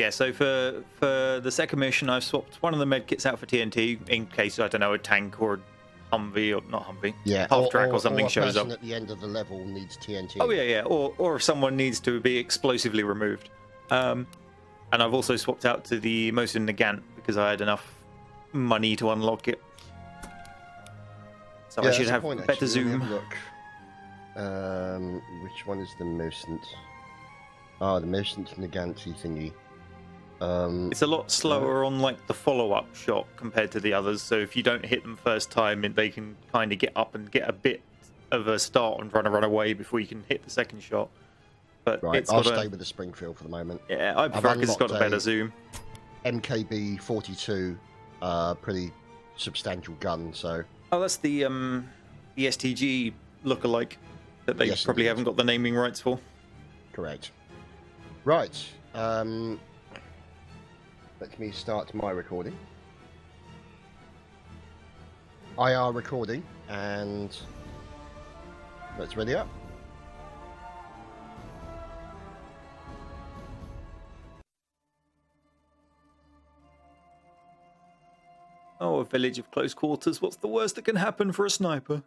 Yeah, so for for the second mission, I've swapped one of the medkits out for TNT in case I don't know a tank or a Humvee or not Humvee, Yeah, half track or, something a shows up. at the end of the level needs TNT. Oh yeah, yeah. Or or if someone needs to be explosively removed. Um, and I've also swapped out to the Mosin Nagant because I had enough money to unlock it. So I should have point, better actually. Zoom. Look. Um, which one is the Mosin? Ah, the Mosin Naganti thingy. Um, It's a lot slower on like the follow-up shot compared to the others. So if you don't hit them first time, they can kind of get up and get a bit of a start and trying to run away before you can hit the second shot. But right, it's I'll stay a, with the Springfield for the moment. yeah, I prefer it's got a better a- zoom. MKB 42, uh, pretty substantial gun. So Oh, that's the um, the STG lookalike that they Yes, probably indeed. haven't got the naming rights for. correct. Right. Um, let me start my recording. I are recording and let's ready up. Oh, a village of close quarters. What's the worst that can happen for a sniper?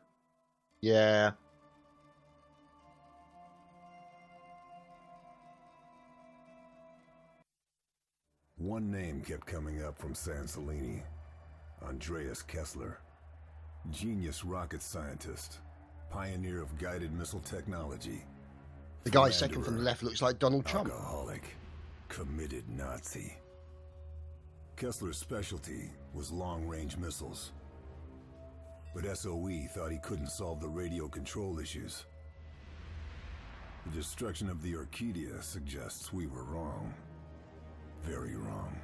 Yeah. One name kept coming up from San Andreas Kessler. Genius rocket scientist, pioneer of guided missile technology, The guy second from the left looks like Donald Trump. alcoholic, committed Nazi. Kessler's specialty was long range missiles. But SOE thought he couldn't solve the radio control issues. The destruction of the Arcadia suggests we were wrong. Very wrong.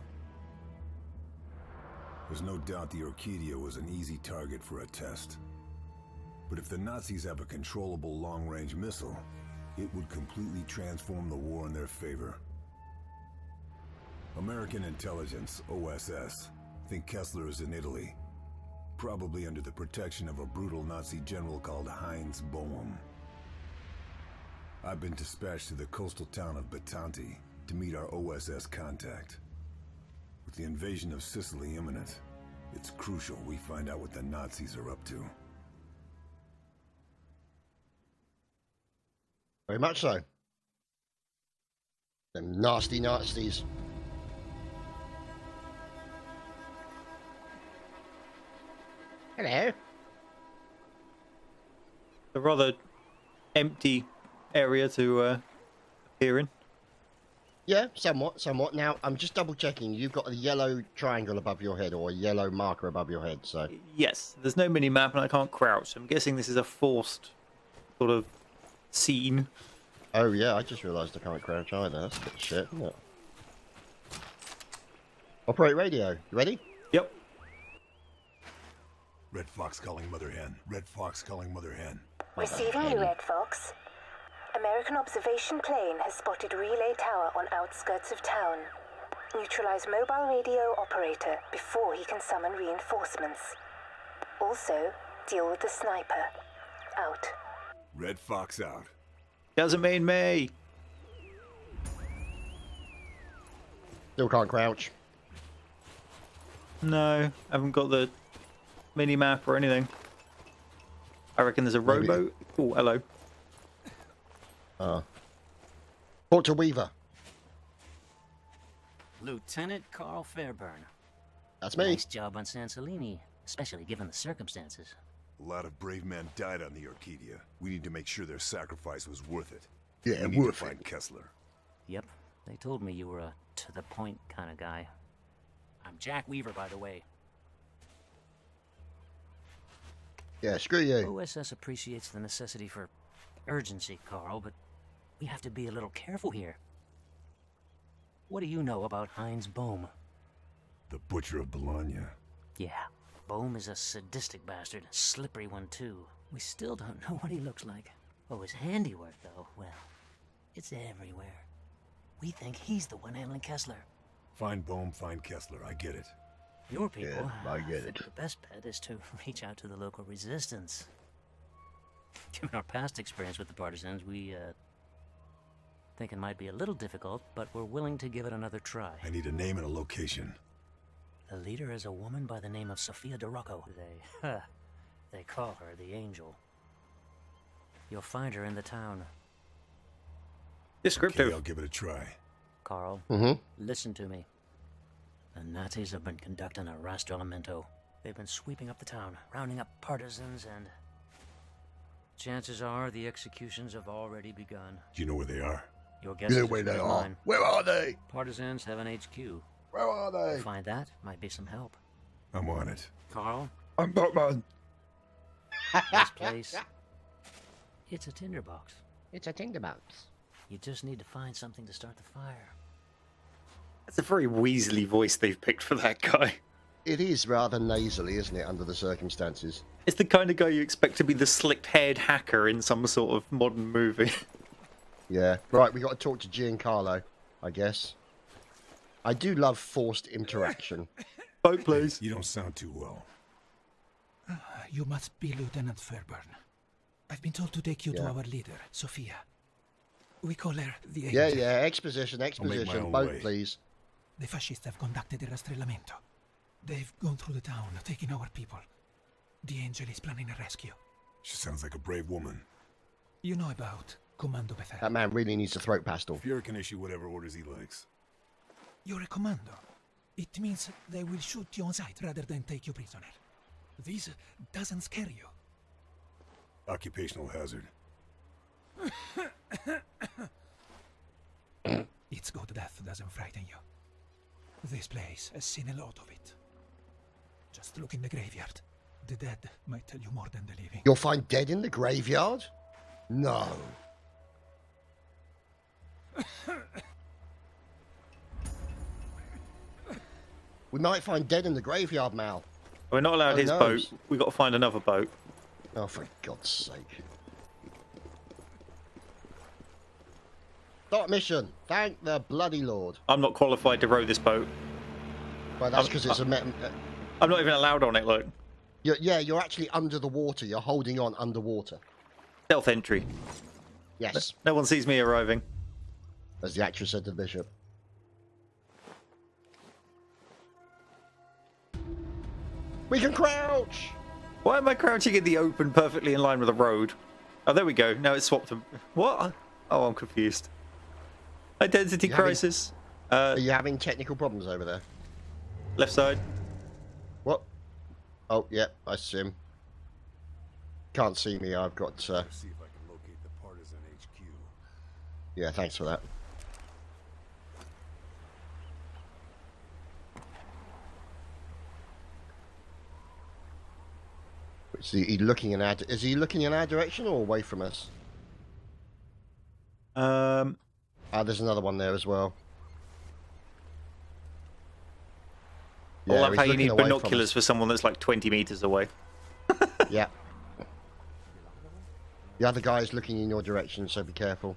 There's no doubt the Arcadia was an easy target for a test. But if the Nazis have a controllable long range missile, it would completely transform the war in their favor. American intelligence, OSS, think Kessler is in Italy. Probably under the protection of a brutal Nazi general called Heinz Boehm. I've been dispatched to the coastal town of Bitanti to meet our OSS contact. With the invasion of Sicily imminent, it's crucial we find out what the Nazis are up to. Very much so. Them nasty Nazis. Hello. A rather empty area to uh, appear in. Yeah, somewhat, somewhat. Now, I'm just double checking. You've got a yellow triangle above your head or a yellow marker above your head, so. Yes, there's no mini map and I can't crouch. I'm guessing this is a forced sort of scene. Oh, yeah, I just realised I can't crouch either. That's a bit shit, isn't it? Operate radio. You ready? Yep. Red Fox calling Mother Hen. Red Fox calling Mother Hen. Receiving you, Red Fox. American observation plane has spotted relay tower on outskirts of town. Neutralize mobile radio operator before he can summon reinforcements. Also, deal with the sniper. Out. Red Fox out. Doesn't mean me. Still can't crouch. No, I haven't got the mini map or anything. I reckon there's a Maybe- rowboat. Oh, hello. Uh. Talk to Weaver. Lieutenant Karl Fairburne. That's me. Nice job on San Celini, especially given the circumstances. A lot of brave men died on the Arcadia. We need to make sure their sacrifice was worth it. Yeah, and we need worth to it. Kessler. Yep, they told me you were a to the point kind of guy. I'm Jack Weaver, by the way. Yeah, screw you. OSS appreciates the necessity for urgency, Carl, but we have to be a little careful here. What do you know about Heinz Bohm? The Butcher of Bologna. Yeah, Bohm is a sadistic bastard, slippery one too. We still don't know what he looks like. Oh, his handiwork, though, well, it's everywhere. We think he's the one handling Kessler. Find Bohm, find Kessler. I get it. Your people, yeah, I get it. the best bet is to reach out to the local resistance. Given our past experience with the partisans, we, uh, Think it might be a little difficult, but we're willing to give it another try. I need a name and a location. The leader is a woman by the name of Sofia De Rocco. They, they call her the Angel. You'll find her in the town. Descriptive. Okay, I'll give it a try. Karl, Mm-hmm. listen to me. The Nazis have been conducting a rastrellamento. They've been sweeping up the town, rounding up partisans, and chances are the executions have already begun. Do you know where they are? Your guess is as good as mine. Where are they? Partisans have an HQ. Where are To they? find that might be some help. I'm on it. Karl, I'm Batman. this place, it's a tinderbox. It's a tinderbox. You just need to find something to start the fire. That's a very Weasley voice they've picked for that guy. It is rather nasally, isn't it, under the circumstances? It's the kind of guy you expect to be the slick-haired hacker in some sort of modern movie. Yeah. Right, we got to talk to Giancarlo, I guess. I do love forced interaction. Boat, please. You don't sound too well. You must be Lieutenant Fairburne. I've been told to take you to our leader, Sofia. We call her the Yeah, Angel. yeah, exposition, exposition. Boat, way. please. The fascists have conducted a rastrellamento. They've gone through the town, taking our people. The Angel is planning a rescue. She sounds like a brave woman. You know about Kommandobefehl. That man really needs a throat pastel. Fuhrer can issue whatever orders he likes. You're a commando. It means they will shoot you on sight rather than take you prisoner. This doesn't scare you. Occupational hazard. It's good death doesn't frighten you. This place has seen a lot of it. Just look in the graveyard. The dead might tell you more than the living. You'll find dead in the graveyard? No. we might find dead in the graveyard, Mal. We're not allowed Who his knows? boat. We've got to find another boat. Oh, for God's sake. Start mission. Thank the bloody Lord. I'm not qualified to row this boat. Well, that's because it's a. Me- uh, I'm not even allowed on it, look. you're, yeah, you're actually under the water. You're holding on underwater. Stealth entry. Yes, No one sees me arriving. As the actress said to the bishop. We can crouch. Why am I crouching in the open perfectly in line with the road? Oh, there we go. Now it's swapped them. What? Oh, I'm confused. Identity You having- crisis. Uh, Are you having technical problems over there? left side. What? Oh, yeah, I see him. Can't see me. I've got. Uh, See if I can locate the partisan HQ. yeah, thanks for that. Is he, he looking in our? Is he looking in our direction or away from us? Um, Ah, there's another one there as well. I love he's how you looking need away from us. binoculars for someone that's like 20 meters away. Yeah. The other guy is looking in your direction, so be careful.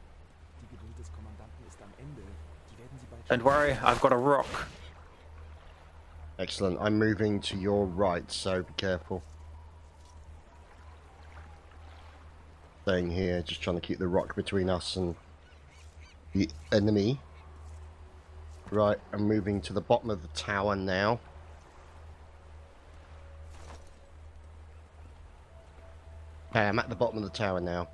Don't worry, I've got a rock. Excellent. I'm moving to your right, so be careful. Staying here, just trying to keep the rock between us and the enemy. Right, I'm moving to the bottom of the tower now. Okay, I'm at the bottom of the tower now.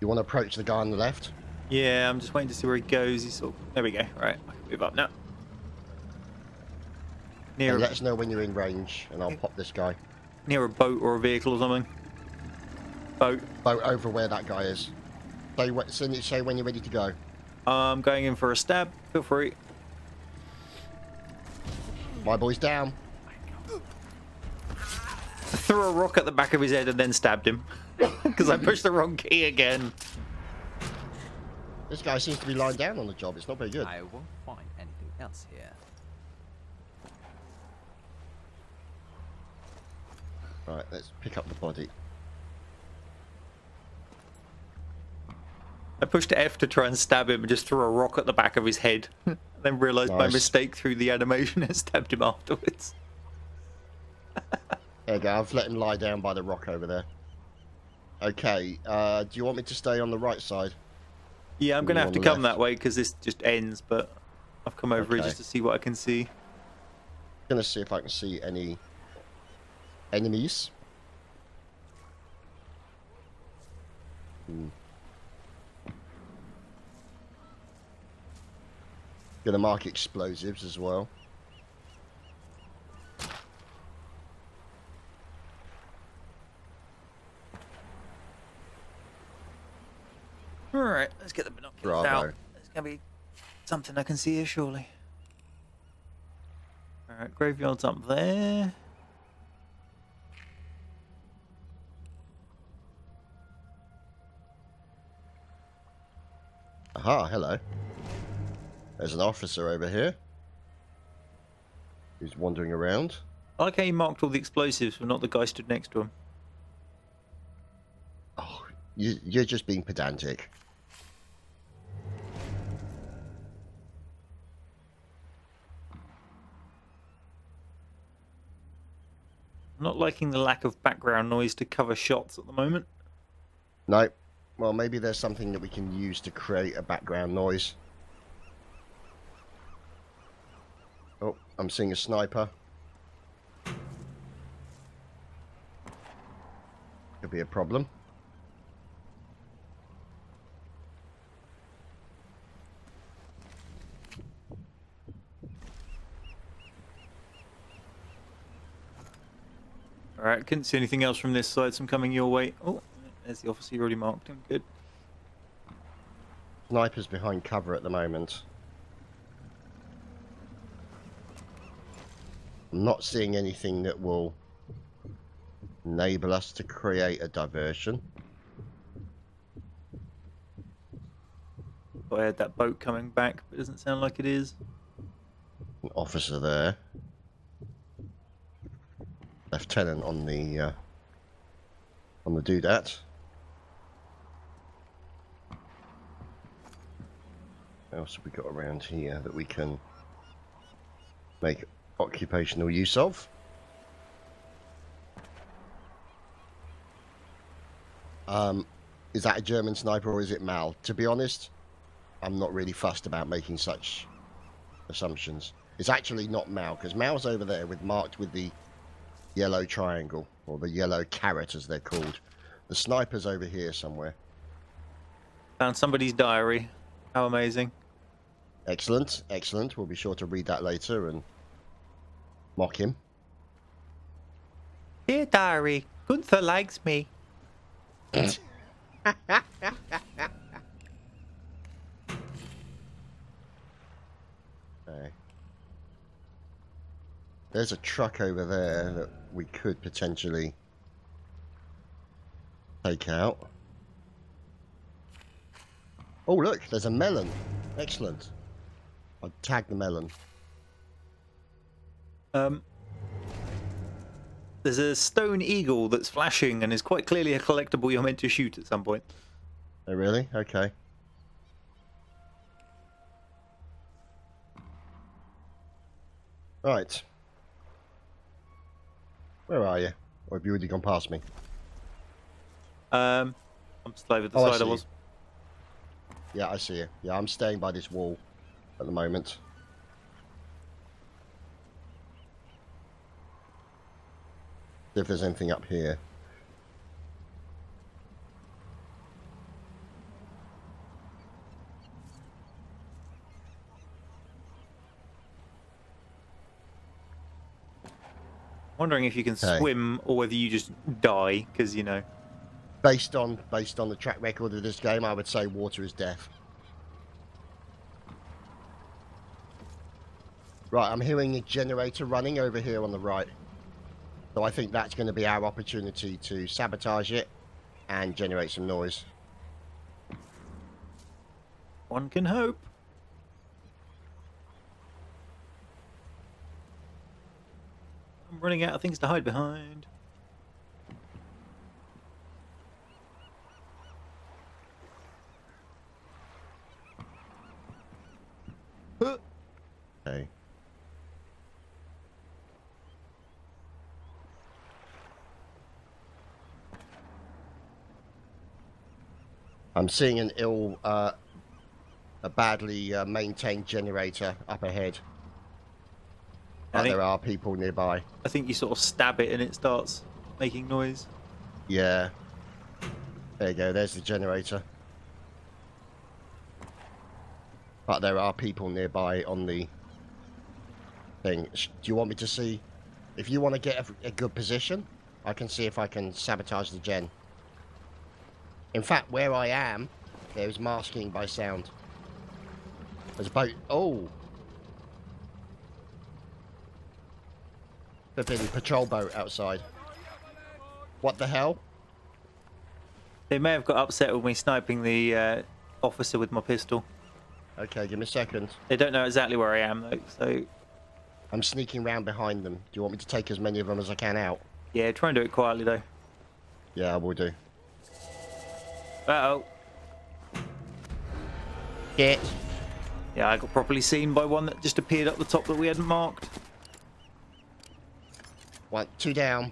You want to approach the guy on the left? Yeah, I'm just waiting to see where he goes. He's sort of... There we go. Right, I can move up now. Near, And let us know when you're in range, and I'll pop this guy. near a boat or a vehicle or something. Boat. Boat over where that guy is. Say, wh- say say when you're ready to go. I'm going in for a stab. Feel free. My boy's down. Threw a rock at the back of his head and then stabbed him. Because I pushed the wrong key again. This guy seems to be lying down on the job. It's not very good. I won't find anything else here. Right, let's pick up the body. I pushed F to try and stab him and just threw a rock at the back of his head. then realised my mistake through the animation and stabbed him afterwards. There you go. I've let him lie down by the rock over there. Okay. Uh, do you want me to stay on the right side? Yeah, I'm going to have to come left? that way because this just ends, but I've come over here just to see what I can see. I'm Gonna see if I can see any enemies. Hmm. Gonna mark explosives as well. Alright, let's get the binoculars Bravo. out. There's to be something I can see here, surely. Alright, graveyard's up there. Aha, hello. There's an officer over here. Who's wandering around. I like how you marked all the explosives, but not the guy stood next to him. Oh, you, you're just being pedantic. I'm not liking the lack of background noise to cover shots at the moment. No. Well, maybe there's something that we can use to create a background noise. Oh, I'm seeing a sniper. Could be a problem. Alright, couldn't see anything else from this side, so I'm coming your way. Oh, there's the officer you already marked him. Good. Sniper's behind cover at the moment. I'm not seeing anything that will enable us to create a diversion. I had that boat coming back, but it doesn't sound like it is. An officer there. Lieutenant on the uh, on the doodat. What else have we got around here that we can make occupational use of? Um, is that a German sniper or is it Mal? To be honest, I'm not really fussed about making such assumptions. It's actually not Mal because Mal's over there with marked with the yellow triangle or the yellow carrot as they're called. The sniper's over here somewhere. Found somebody's diary. How amazing. Excellent, excellent. We'll be sure to read that later and mock him. Dear diary, Gunther likes me. Okay. There's a truck over there that we could potentially take out. Oh, look, there's a melon. Excellent. I'll tag the melon. Um, there's a stone eagle that's flashing and is quite clearly a collectible you're meant to shoot at some point. Oh, really? Okay. Right. Where are you? Or have you already gone past me? Um, I'm still over the Oh, side I see. was. Yeah, I see you. Yeah, I'm staying by this wall at the moment. If there's anything up here. Wondering if you can Okay. swim or whether you just die, because you know. Based on based on the track record of this game, I would say water is death. Right, I'm hearing a generator running over here on the right. So I think that's going to be our opportunity to sabotage it and generate some noise. One can hope. I'm running out of things to hide behind. Okay. I'm seeing an ill uh, a badly uh, maintained generator up ahead. I But think- there are people nearby. I think you sort of stab it and it starts making noise. Yeah. There you go. There's the generator. But there are people nearby on the thing. Do you want me to see? If you want to get a, a good position, I can see if I can sabotage the gen. In fact, where I am, there's masking by sound. There's a boat. Oh! Flipping patrol boat outside. What the hell? They may have got upset with me sniping the uh, officer with my pistol. Okay, give me a second. They don't know exactly where I am though, so I'm sneaking round behind them. Do you want me to take as many of them as I can out? yeah, try and do it quietly though. Yeah, I will do. Uh oh. Get. Yeah, I got properly seen by one that just appeared up the top that we hadn't marked. One, two down.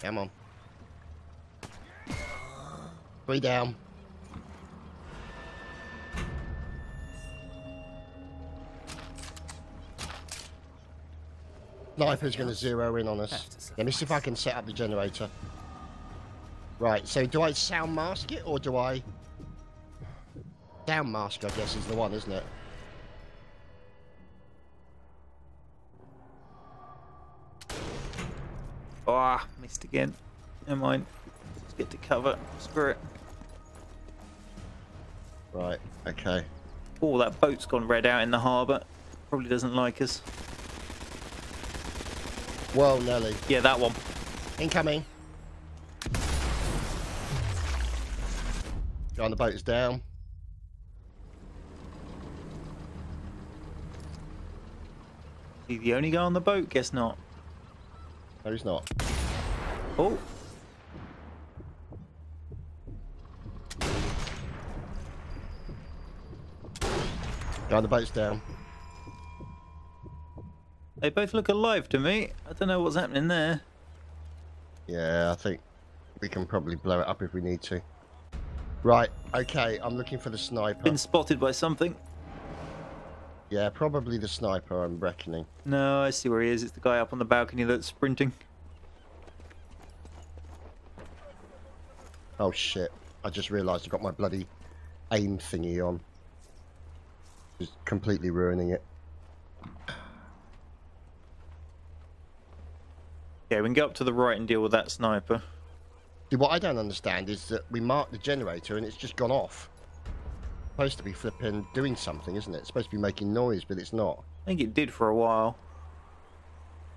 Come on. Three down. Sniper's going to zero in on us. Let me see if I can set up the generator. Right, so do I sound mask it or do I... Sound mask, I guess, is the one, isn't it? Ah, missed again. Never mind. Let's get to cover. Screw it. Right, okay. Oh, that boat's gone red out in the harbour. Probably doesn't like us. Whoa, Nelly. Yeah, that one. Incoming. Guy on the boat is down. Is he the only guy on the boat? Guess not. No, he's not. Oh, Guy on the boat's down. They both look alive to me. I don't know what's happening there. Yeah, I think we can probably blow it up if we need to. Right, okay, I'm looking for the sniper. Been spotted by something. Yeah, probably the sniper, I'm reckoning. No, I see where he is. It's the guy up on the balcony that's sprinting. Oh shit, I just realised I got my bloody aim thingy on. Just completely ruining it. Yeah, we can go up to the right and deal with that sniper. See, what I don't understand is that we marked the generator and it's just gone off. Supposed to be flipping doing something, isn't it? It's supposed to be making noise, but it's not. I think it did for a while.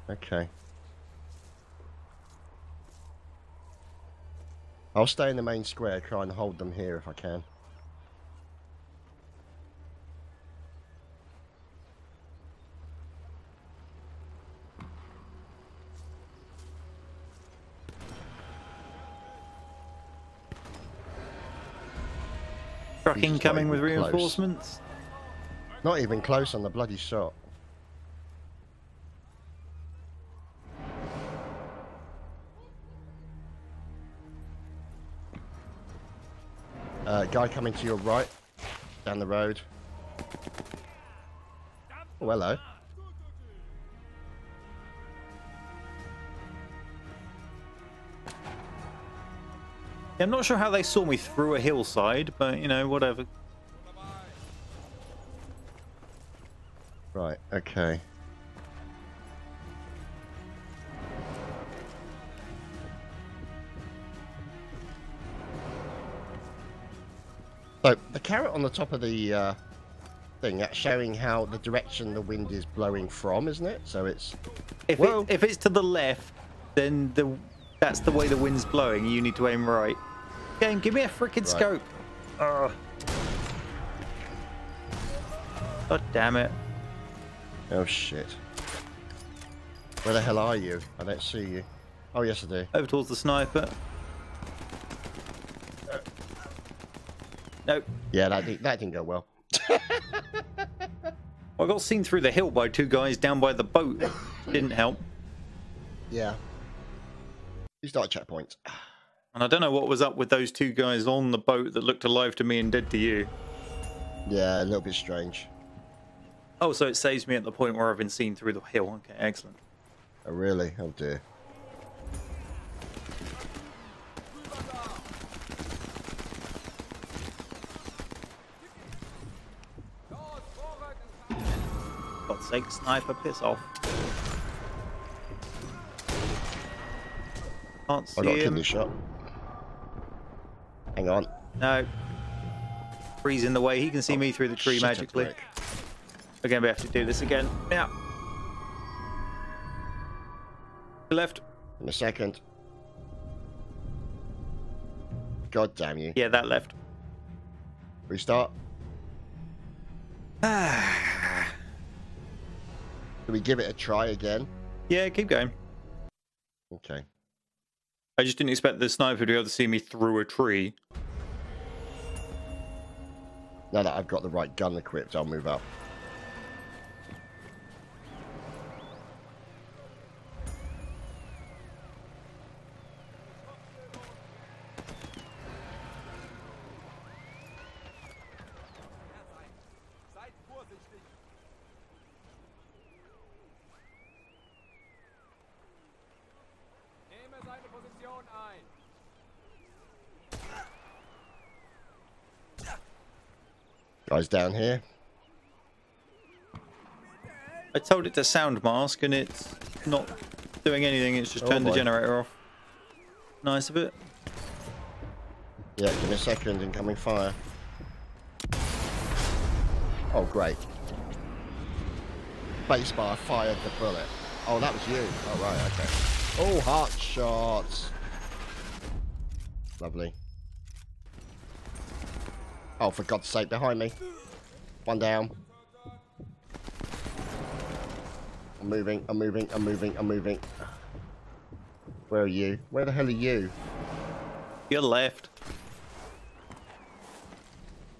Okay. I'll stay in the main square, try and hold them here if I can. Incoming with even close. reinforcements. Not even close on the bloody shot. Uh, guy coming to your right, down the road. Oh, hello. I'm not sure how they saw me through a hillside, but you know, whatever. Right, okay. So, the carrot on the top of the uh, thing, that's showing how the direction the wind is blowing from, isn't it? So it's... If it, if it's to the left, then the that's the way the wind's blowing. You need to aim right. Game, give me a freaking scope. Ugh. God damn it. Oh, shit. Where the hell are you? I don't see you. Oh, yes, I do. Over towards the sniper. Nope. Yeah, that, did, that didn't go well. I got seen through the hill by two guys down by the boat. Didn't help. Yeah. You start checkpoint. And I don't know what was up with those two guys on the boat that looked alive to me and dead to you. Yeah, a little bit strange. Oh, so it saves me at the point where I've been seen through the hill. Okay, excellent. Oh, really? Oh, dear. God's sake, sniper, piss off. Can't see I got a kidney shot. Hang on. No. Freeze in the way. He can see oh, me through the tree magically. prick. Again, we have to do this again. Yeah. Left. In a second. God damn you. Yeah, that left. Restart. Do we give it a try again? Yeah, keep going. Okay. I just didn't expect the sniper to be able to see me through a tree. Now that I've got the right gun equipped, I'll move up. Guys down here. I told it to sound mask and it's not doing anything. It's just Oh turned the generator off. Nice of it. Yeah, give me a second. Incoming fire. Oh, great. Basebar fired the bullet. Oh, that was you. Oh, right, okay. Oh, heart shots. Lovely. Oh, for God's sake, behind me. One down. I'm moving, I'm moving, I'm moving, I'm moving. Where are you? Where the hell are you? You're left.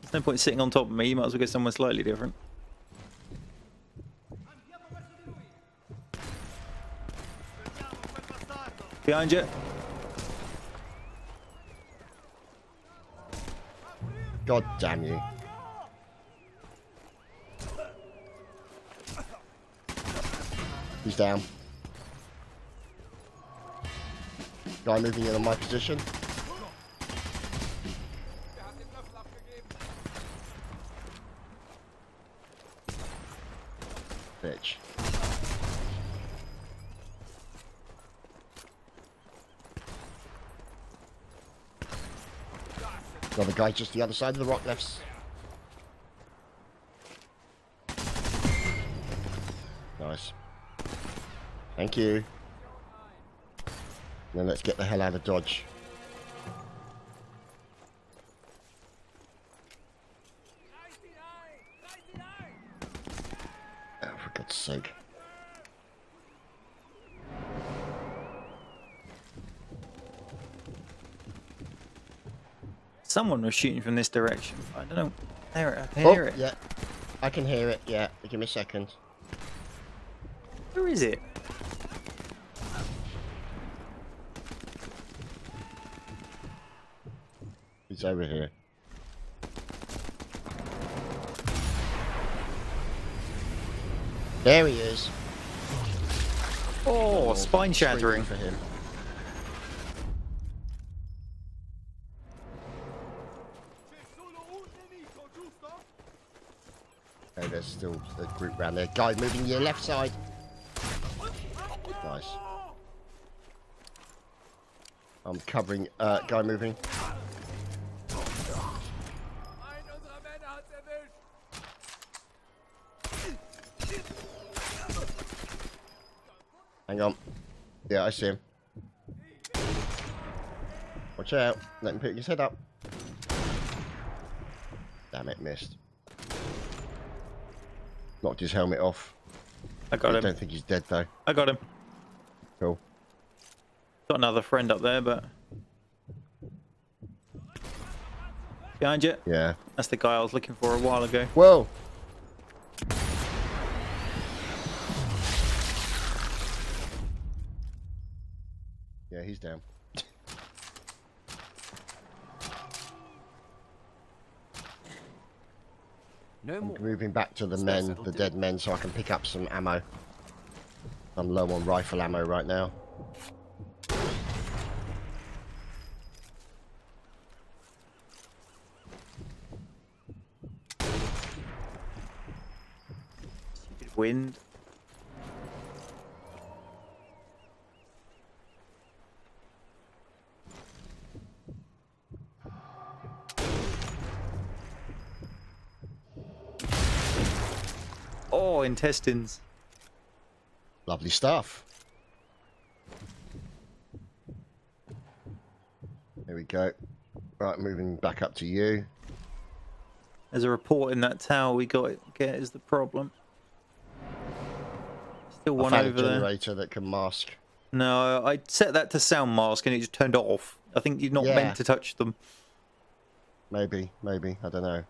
There's no point sitting on top of me. You might as well go somewhere slightly different. Behind you. God damn you. He's down. Guy moving in on my position. Er Bitch. Another guy just the other side of the rock left. Nice. Thank you. Then let's get the hell out of Dodge. Someone was shooting from this direction. I don't know. There, I can Oh, hear it. yeah. I can hear it, yeah. Give me a second. Where is it? He's over here. There he is. Oh, spine shattering for him. Still a group round there. Guy moving your left side. Nice. I'm covering. Uh, guy moving. Hang on. Yeah, I see him. Watch out. Let him pick his head up. Damn it, missed. Knocked his helmet off. I got I him. I don't think he's dead though. I got him. Cool. Got another friend up there, but behind you. Yeah. That's the guy I was looking for a while ago. Whoa! Yeah, he's down. No I'm more. moving back to the Yes, men, the do. dead men, so I can pick up some ammo. I'm low on rifle ammo right now. Wind. Intestines. Lovely stuff. There we go. Right, moving back up to you. There's a report in that tower we got get is the problem. Still one a over there. generator that can mask. No, I set that to sound mask and it just turned off. I think you're not Yeah. meant to touch them. Maybe, maybe. I don't know.